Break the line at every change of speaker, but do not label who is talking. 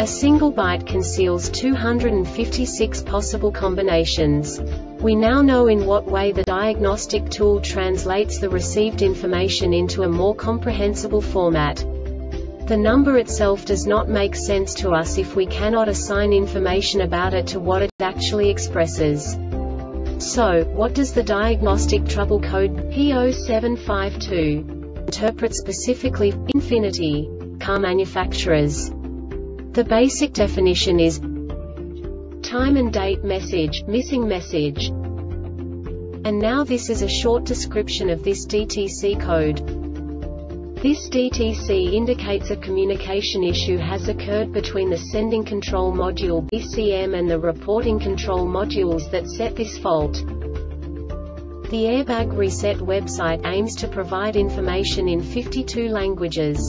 A single byte conceals 256 possible combinations. We now know in what way the diagnostic tool translates the received information into a more comprehensible format. The number itself does not make sense to us if we cannot assign information about it to what it actually expresses. So, what does the diagnostic trouble code P0752 interpret specifically infinity, car manufacturers? The basic definition is time and date message, missing message. And now this is a short description of this DTC code. This DTC indicates a communication issue has occurred between the sending control module BCM and the reporting control modules that set this fault. The Airbag Reset website aims to provide information in 52 languages.